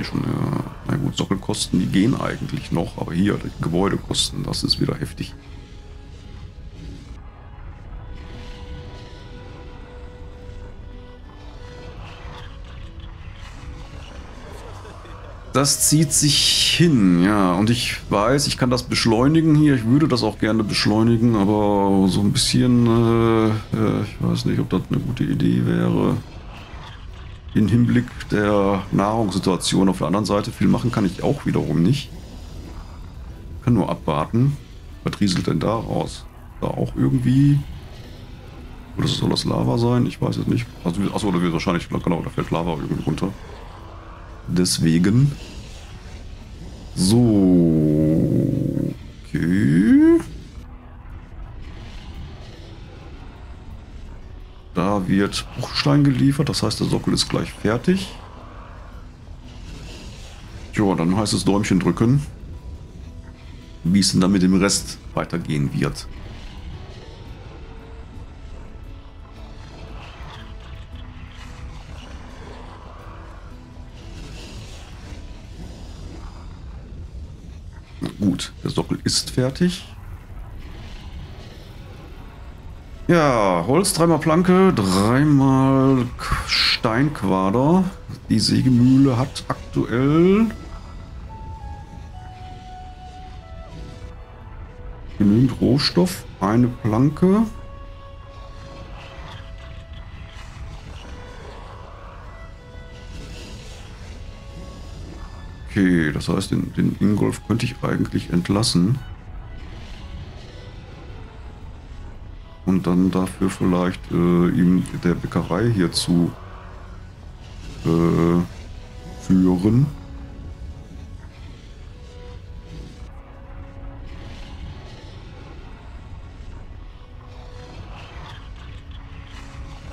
hier schon, ja. Na gut, Sockelkosten, die gehen eigentlich noch, aber hier, die Gebäudekosten, das ist wieder heftig. Das zieht sich hin, ja. Und ich weiß, ich kann das beschleunigen hier. Ich würde das auch gerne beschleunigen, aber so ein bisschen, äh, äh, ich weiß nicht, ob das eine gute Idee wäre. In Hinblick der Nahrungssituation auf der anderen Seite. Viel machen kann ich auch wiederum nicht. Ich kann nur abwarten. Was rieselt denn da raus? Da auch irgendwie... Oder soll das Lava sein? Ich weiß es nicht. Also, achso, da wird wahrscheinlich, genau, da fällt Lava irgendwie runter. Deswegen. So. Okay. Da wird Bruchstein geliefert, das heißt, der Sockel ist gleich fertig. Jo, dann heißt es Däumchen drücken, wie es denn dann mit dem Rest weitergehen wird. Gut, der Sockel ist fertig. Ja, Holz, dreimal Planke, dreimal Steinquader. Die Sägemühle hat aktuell genügend Rohstoff, eine Planke. Okay, das heißt, den, den Ingolf könnte ich eigentlich entlassen. Und dann dafür vielleicht äh, ihm der Bäckerei hier zu äh, führen.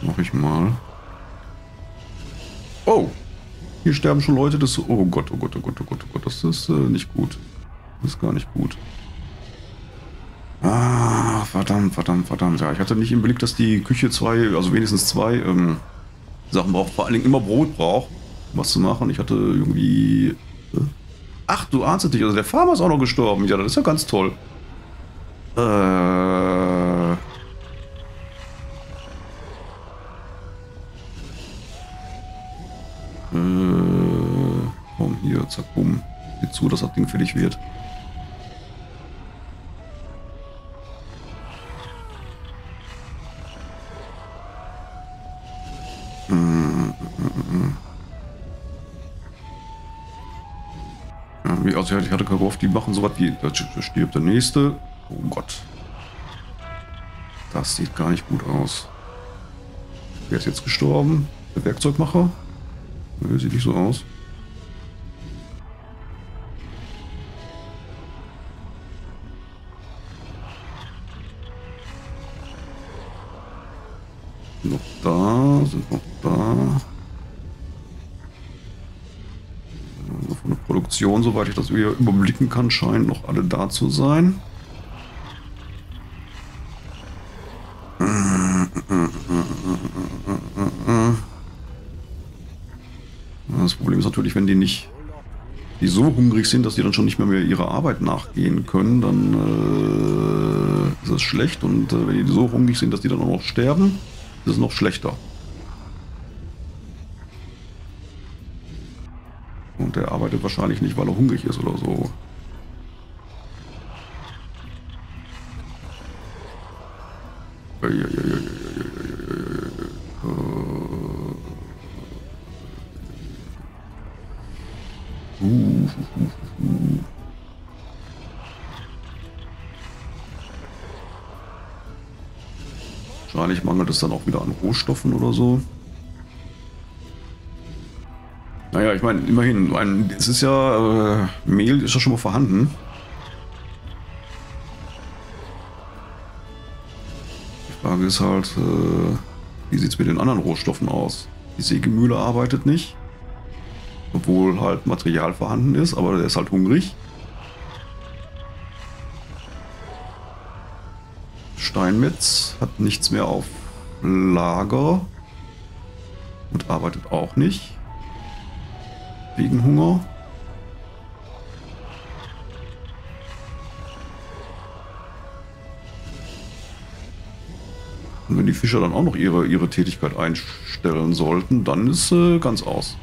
Mach ich mal. Oh! Hier sterben schon Leute, das... Oh Gott, oh Gott, oh Gott, oh Gott, oh Gott, das ist äh, nicht gut. Das ist gar nicht gut. Verdammt, verdammt, verdammt. Ja, ich hatte nicht im Blick, dass die Küche zwei, also wenigstens zwei ähm, Sachen braucht. Vor allen Dingen immer Brot braucht, was zu machen. Ich hatte irgendwie... Äh, ach, du ahnst dich, also der Farmer ist auch noch gestorben. Ja, das ist ja ganz toll. Äh... Äh, komm hier, zack, bumm. Sieh zu, dass das Ding fertig wird. Also ich hatte gehofft, die machen sowas wie, da stirbt der nächste. Oh Gott. Das sieht gar nicht gut aus. Wer ist jetzt gestorben? Der Werkzeugmacher? Nö, sieht nicht so aus. Produktion, soweit ich das überblicken kann, scheinen noch alle da zu sein. Das Problem ist natürlich, wenn die nicht die so hungrig sind, dass die dann schon nicht mehr, mehr ihrer Arbeit nachgehen können, dann äh, ist es schlecht. Und äh, wenn die so hungrig sind, dass die dann auch noch sterben, ist es noch schlechter. Wahrscheinlich nicht, weil er hungrig ist oder so. Wahrscheinlich mangelt es dann auch wieder an Rohstoffen oder so. Naja, ich meine, immerhin, ein, es ist ja, äh, Mehl ist ja schon mal vorhanden. Die Frage ist halt, äh, wie sieht es mit den anderen Rohstoffen aus? Die Sägemühle arbeitet nicht. Obwohl halt Material vorhanden ist, aber der ist halt hungrig. Steinmetz hat nichts mehr auf Lager und arbeitet auch nicht. Wegen Hunger. Und wenn die Fischer dann auch noch ihre, ihre Tätigkeit einstellen sollten, dann ist äh, ganz aus.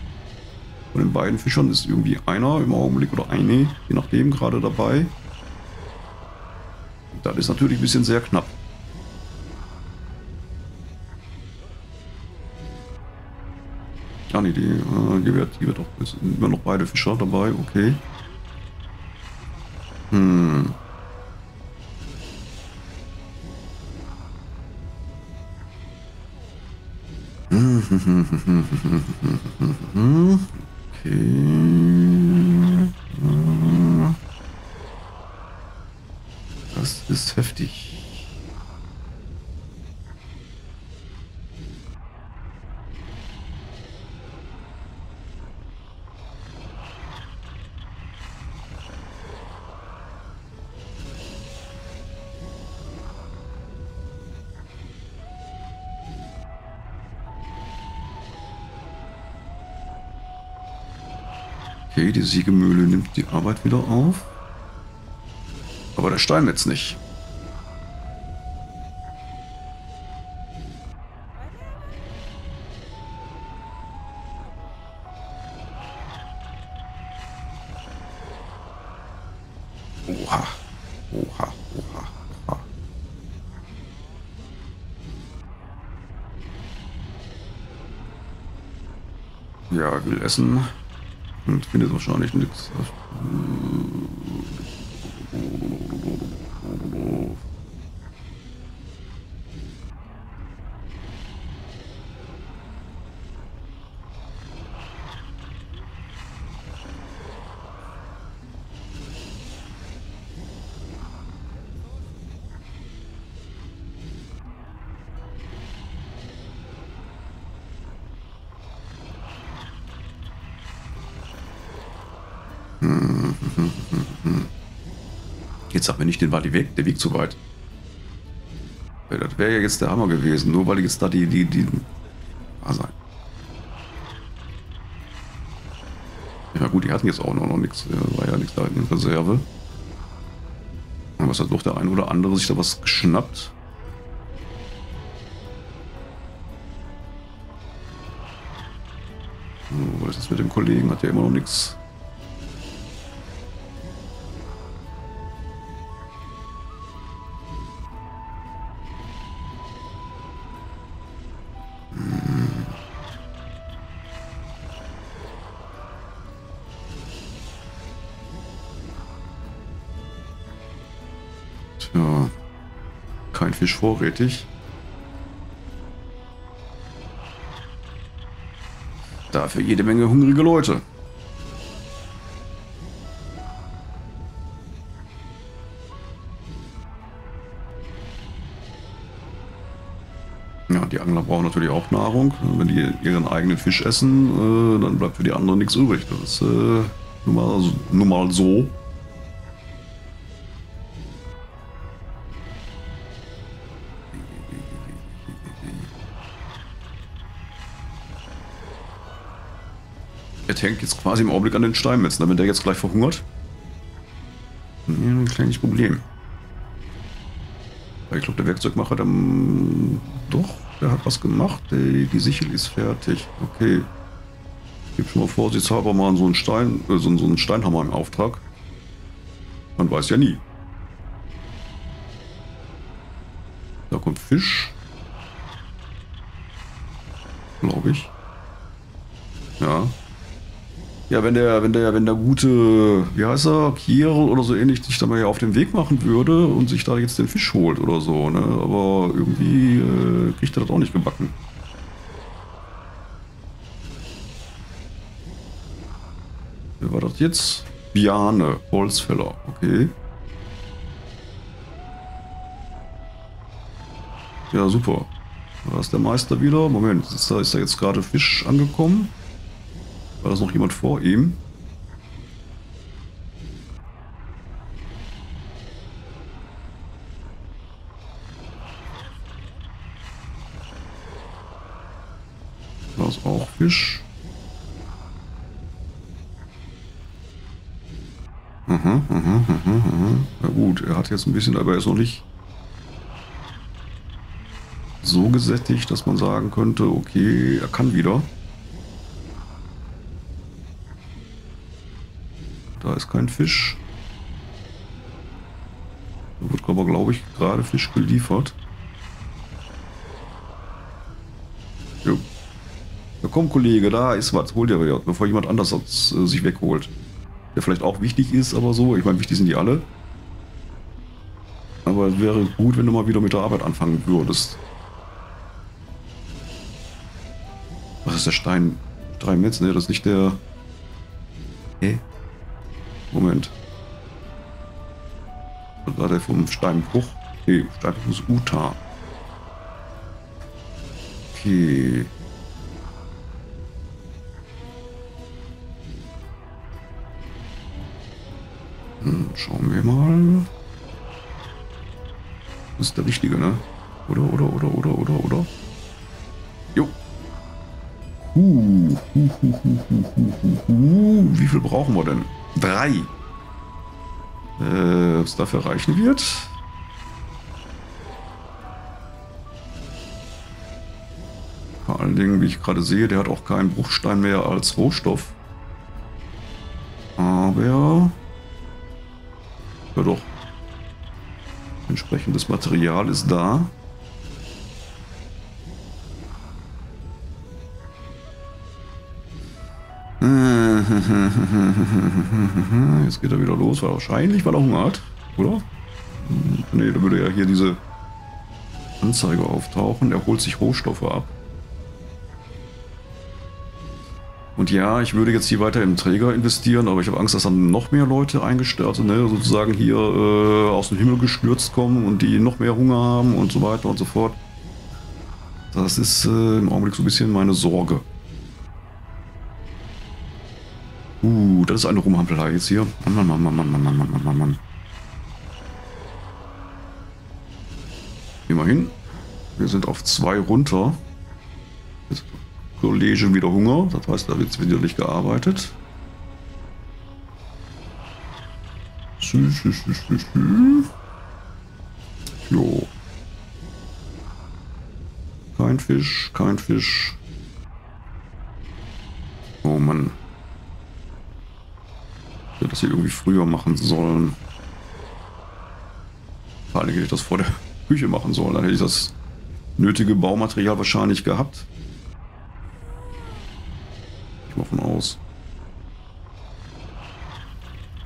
Von den beiden Fischern ist irgendwie einer im Augenblick oder eine, je nachdem, gerade dabei. Das ist natürlich ein bisschen sehr knapp. Die, äh, hier, wird, hier wird auch immer noch beide Fischer dabei, okay. Hm. Okay. Das ist heftig. Okay, die Siegemühle nimmt die Arbeit wieder auf. Aber der Steinmetz nicht. Oha. Oha, oha, oha. Ja, will essen. Und findet wahrscheinlich nichts. Jetzt sag mir nicht, den war die Weg, der Weg zu weit. Das wäre ja jetzt der Hammer gewesen, nur weil jetzt da die, die, die... Also. Ja gut, die hatten jetzt auch noch, noch nichts, war ja nichts da in Reserve. Aber es hat doch der ein oder andere sich da was geschnappt. So, was ist mit dem Kollegen? Hat der immer noch nichts Fisch vorrätig. Dafür jede Menge hungrige Leute. Ja, die Angler brauchen natürlich auch Nahrung. Wenn die ihren eigenen Fisch essen, äh, dann bleibt für die anderen nichts übrig. Das ist äh, nun, mal, nun mal so. Der hängt jetzt quasi im Augenblick an den Steinmetzen. Wenn der jetzt gleich verhungert, ein kleines Problem. Ich glaube, der Werkzeugmacher, der, doch, der hat was gemacht. Die, die Sichel ist fertig. Okay. Ich gebe schon mal vorsichtshalber mal so einen, Stein, äh, so, so einen Steinhammer im Auftrag. Man weiß ja nie. Da kommt Fisch. Glaube ich. Ja. Ja, wenn der, wenn der, wenn der gute, wie heißt er, Kier oder so ähnlich sich da mal ja auf den Weg machen würde und sich da jetzt den Fisch holt oder so, ne? Aber irgendwie äh, kriegt er das auch nicht gebacken. Wer war das jetzt? Biane, Holzfäller, okay. Ja, super. Da ist der Meister wieder. Moment, ist da, ist da jetzt gerade Fisch angekommen? War das noch jemand vor ihm? War es auch Fisch? aha, aha, aha, aha. Na gut, er hat jetzt ein bisschen, aber er ist noch nicht so gesättigt, dass man sagen könnte, okay, er kann wieder. Da ist kein Fisch. Da wird aber, glaube ich, gerade Fisch geliefert. Jo. Ja, komm, Kollege, da ist was. Hol dir wieder, bevor jemand anders äh, sich wegholt. Der vielleicht auch wichtig ist, aber so. Ich meine, wichtig sind die alle. Aber es wäre gut, wenn du mal wieder mit der Arbeit anfangen würdest. Was ist der Stein? Drei Metz? Ne, das ist nicht der... Hä? Moment. Das war der vom Steinbruch. Okay, Steinbruch ist Uta. Okay. Hm, schauen wir mal. Das ist der richtige, ne? Oder, oder, oder, oder, oder, oder? Jo. Uh, Wie viel brauchen wir denn? Drei. Äh, was dafür reichen wird? Vor allen Dingen, wie ich gerade sehe, der hat auch keinen Bruchstein mehr als Rohstoff. Aber... Ja doch. Entsprechendes Material ist da. Jetzt geht er wieder los, weil wahrscheinlich, weil er Hunger hat, oder? Ne, da würde ja hier diese Anzeige auftauchen. Er holt sich Rohstoffe ab. Und ja, ich würde jetzt hier weiter in Träger investieren, aber ich habe Angst, dass dann noch mehr Leute eingestellt, also, ne, sozusagen hier äh, aus dem Himmel gestürzt kommen und die noch mehr Hunger haben und so weiter und so fort. Das ist äh, im Augenblick so ein bisschen meine Sorge. Uh, das ist eine Rumhampelei jetzt hier. Mann, Mann, Mann, Mann, Mann, Mann, Mann, Mann, Mann. Immerhin. Wir sind auf zwei runter. Jetzt Kollege wieder Hunger. Das heißt, da wird wieder nicht gearbeitet. Jo. Kein Fisch, kein Fisch. Oh Mann. Hätte das hier irgendwie früher machen sollen. Vor allem hätte ich das vor der Küche machen sollen. Dann hätte ich das nötige Baumaterial wahrscheinlich gehabt. Ich mal von aus.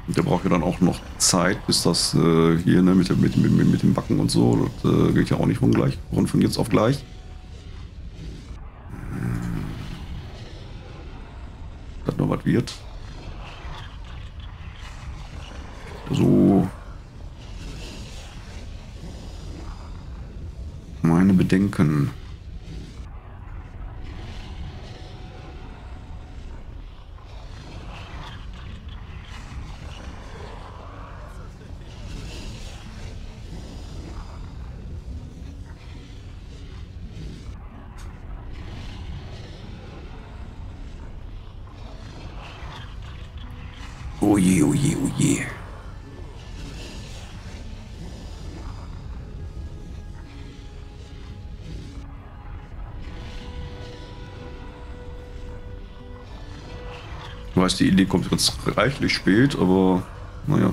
Und der braucht ja dann auch noch Zeit, bis das äh, hier ne, mit, mit, mit, mit dem Backen und so, das äh, geht ja auch nicht von gleich, von jetzt auf gleich. Das noch was wird. So. Meine Bedenken. Weiß, die Idee kommt jetzt reichlich spät, aber naja.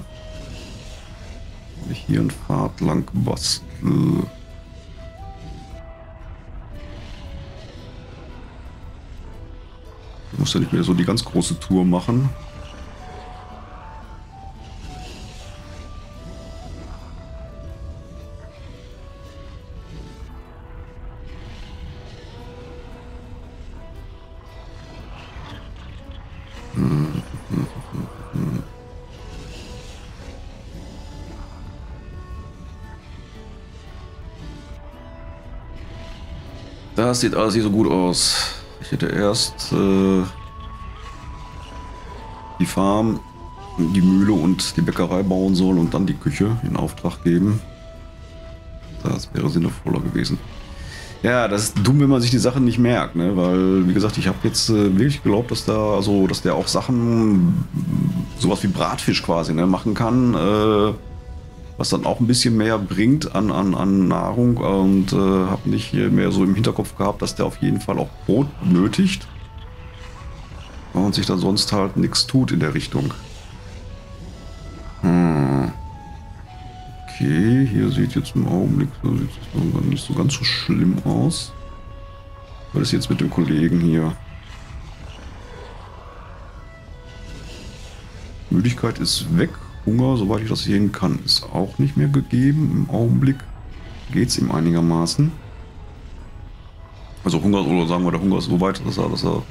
Hier einen Pfad lang bastel. Ich muss ja nicht mehr so die ganz große Tour machen. Das sieht alles nicht so gut aus. Ich hätte erst äh, die Farm, die Mühle und die Bäckerei bauen sollen und dann die Küche in Auftrag geben. Das wäre sinnvoller gewesen. Ja, das ist dumm, wenn man sich die Sachen nicht merkt, ne? Weil, wie gesagt, ich habe jetzt äh, wirklich geglaubt, dass da, also, dass der auch Sachen sowas wie Bratfisch quasi ne, machen kann, äh, was dann auch ein bisschen mehr bringt an, an, an Nahrung und äh, habe nicht mehr so im Hinterkopf gehabt, dass der auf jeden Fall auch Brot benötigt und sich dann sonst halt nichts tut in der Richtung. Hm. Okay, hier sieht jetzt im Augenblick nicht so ganz so schlimm aus. Was ist jetzt mit dem Kollegen hier? Müdigkeit ist weg. Hunger, soweit ich das sehen kann, ist auch nicht mehr gegeben. Im Augenblick geht es ihm einigermaßen. Also Hunger, oder sagen wir, der Hunger ist so weit, dass er, dass er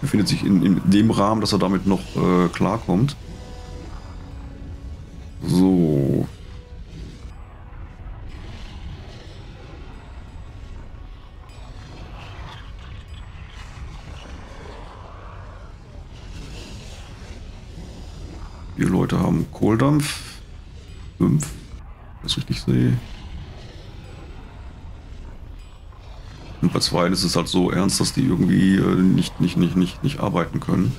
befindet sich in, in dem Rahmen, dass er damit noch äh, klarkommt. So. Kohldampf. Fünf, wenn ich richtig sehe. Und bei zwei ist es halt so ernst, dass die irgendwie äh, nicht, nicht, nicht, nicht, nicht arbeiten können.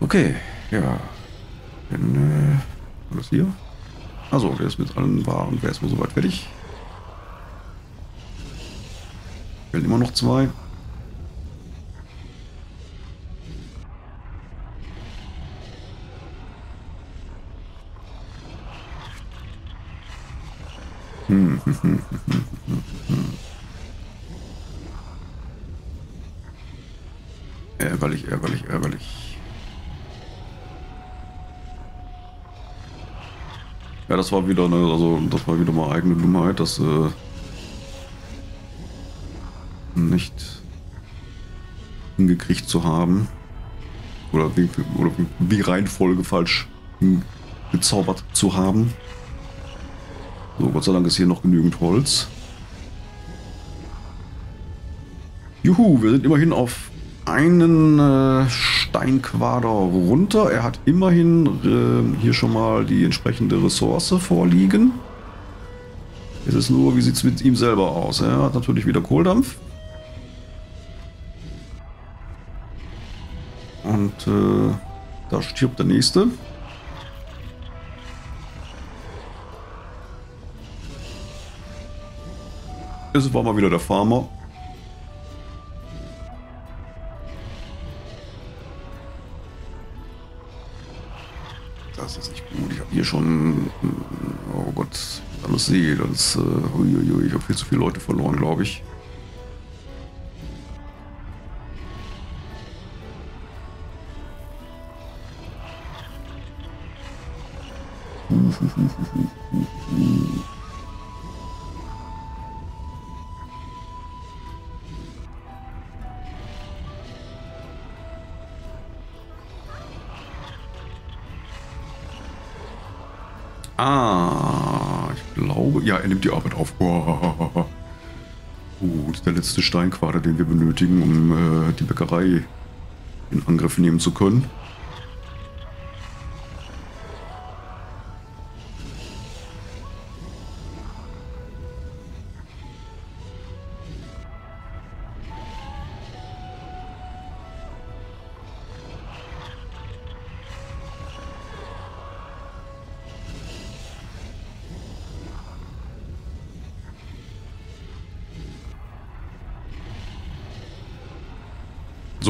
Okay, ja. Dann, äh, was hier? Also, wer ist mit allen Waren, wer ist wohl soweit fertig? Fehlen immer noch zwei. ärgerlich, ärgerlich, ärgerlich. Ja, das war wieder, ne, also das war wieder mal eigene Dummheit, das äh, nicht hingekriegt zu haben. Oder oder wie Reihenfolge falsch gezaubert zu haben. So, Gott sei Dank ist hier noch genügend Holz. Juhu, wir sind immerhin auf einen äh, Steinquader runter. Er hat immerhin äh, hier schon mal die entsprechende Ressource vorliegen. Es ist nur, wie sieht es mit ihm selber aus? Er hat natürlich wieder Kohldampf. Und äh, da stirbt der nächste. Es war mal wieder der Farmer. Das ist nicht gut. Ich habe hier schon... Oh Gott, alles sehe. Das, uiuiui, ich habe viel zu viele Leute verloren, glaube ich. Er nimmt die Arbeit auf. Oh, Gut, der letzte Steinquader, den wir benötigen, um äh, die Bäckerei in Angriff nehmen zu können.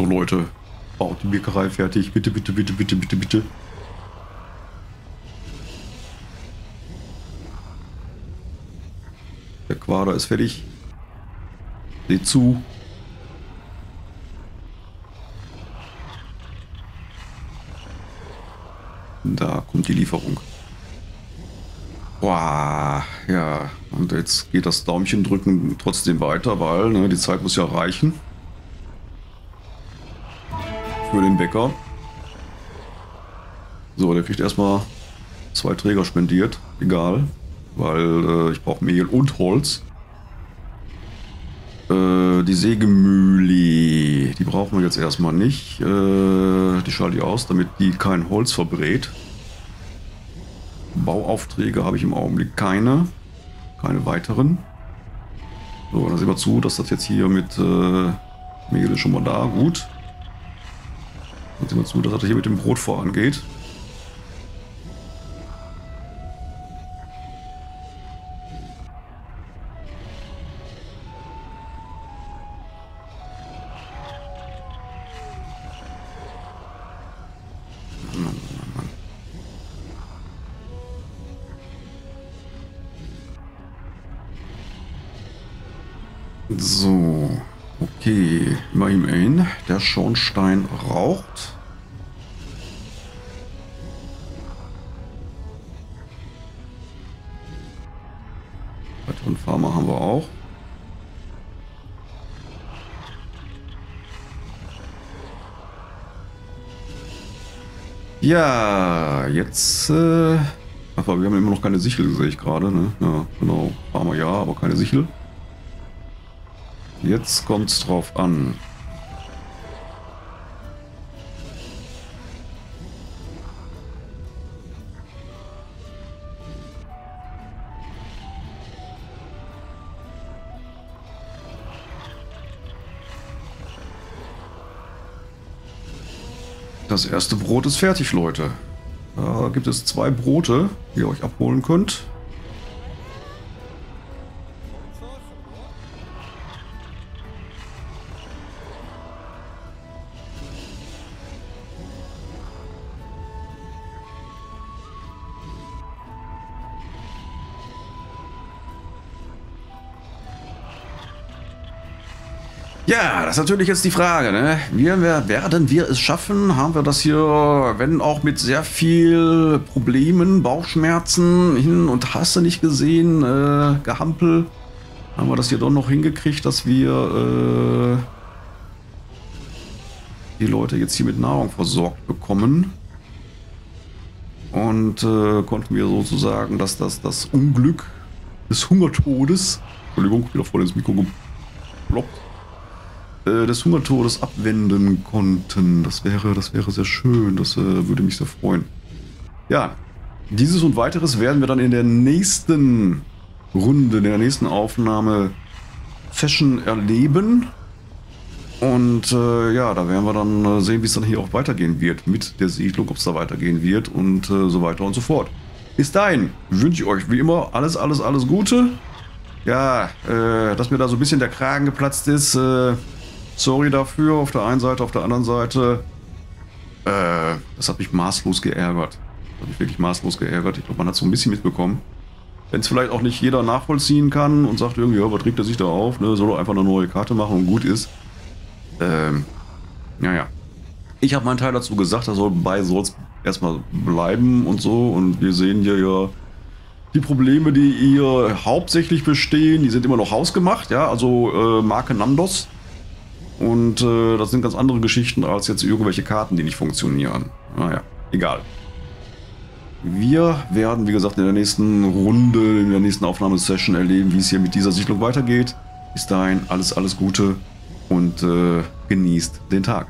So Leute, baut die Bäckerei fertig. Bitte, bitte, bitte, bitte, bitte, bitte. Der Quader ist fertig. Seht zu. Da kommt die Lieferung. Boah, ja. Und jetzt geht das Daumchen drücken trotzdem weiter, weil ne, die Zeit muss ja reichen für den Bäcker. So, der kriegt erstmal zwei Träger spendiert. Egal, weil äh, ich brauche Mehl und Holz. Äh, die Sägemühle, die brauchen wir jetzt erstmal nicht. Äh, die schalte ich aus, damit die kein Holz verbrät. Bauaufträge habe ich im Augenblick keine. Keine weiteren. So, dann sehen wir zu, dass das jetzt hier mit äh, Mehl ist schon mal da, gut. Sehen wir zu, dass er hier mit dem Brot vorangeht. So, okay. Immerhin, der Schornstein raucht. Farmer haben wir auch. Ja, jetzt... Äh, aber wir haben immer noch keine Sichel, sehe ich gerade. Ne? Ja, genau. Farmer ja, aber keine Sichel. Jetzt kommt's drauf an. Das erste Brot ist fertig, Leute. Da gibt es zwei Brote, die ihr euch abholen könnt. Ja, das ist natürlich jetzt die Frage. Ne? Wir, wir, werden wir es schaffen? Haben wir das hier, wenn auch mit sehr viel Problemen, Bauchschmerzen hin und hast du nicht gesehen, äh, gehampel, haben wir das hier doch noch hingekriegt, dass wir äh, die Leute jetzt hier mit Nahrung versorgt bekommen. Und äh, konnten wir sozusagen, dass das, das Unglück des Hungertodes, Entschuldigung, wieder voll ins Mikro geploppt, äh, des Hungertodes abwenden konnten. Das wäre, das wäre sehr schön. Das äh, würde mich sehr freuen. Ja, dieses und weiteres werden wir dann in der nächsten Runde, in der nächsten Aufnahme Session erleben. Und äh, ja, da werden wir dann äh, sehen, wie es dann hier auch weitergehen wird mit der Siedlung, ob es da weitergehen wird und äh, so weiter und so fort. Bis dahin wünsche ich euch wie immer alles, alles, alles Gute. Ja, äh, dass mir da so ein bisschen der Kragen geplatzt ist. Äh, Sorry dafür, auf der einen Seite, auf der anderen Seite. Äh, das hat mich maßlos geärgert. Das hat mich wirklich maßlos geärgert. Ich glaube, man hat so ein bisschen mitbekommen. Wenn es vielleicht auch nicht jeder nachvollziehen kann und sagt irgendwie, ja, was regt er sich da auf, ne? soll er einfach eine neue Karte machen und gut ist. Ähm, naja. Ich habe meinen Teil dazu gesagt, da soll bei soll es erstmal bleiben und so. Und wir sehen hier ja die Probleme, die hier hauptsächlich bestehen, die sind immer noch hausgemacht, ja, also äh, Marke Nandos. Und äh, das sind ganz andere Geschichten als jetzt irgendwelche Karten, die nicht funktionieren. Naja, egal. Wir werden, wie gesagt, in der nächsten Runde, in der nächsten Aufnahmesession erleben, wie es hier mit dieser Siedlung weitergeht. Bis dahin alles, alles Gute und äh, genießt den Tag.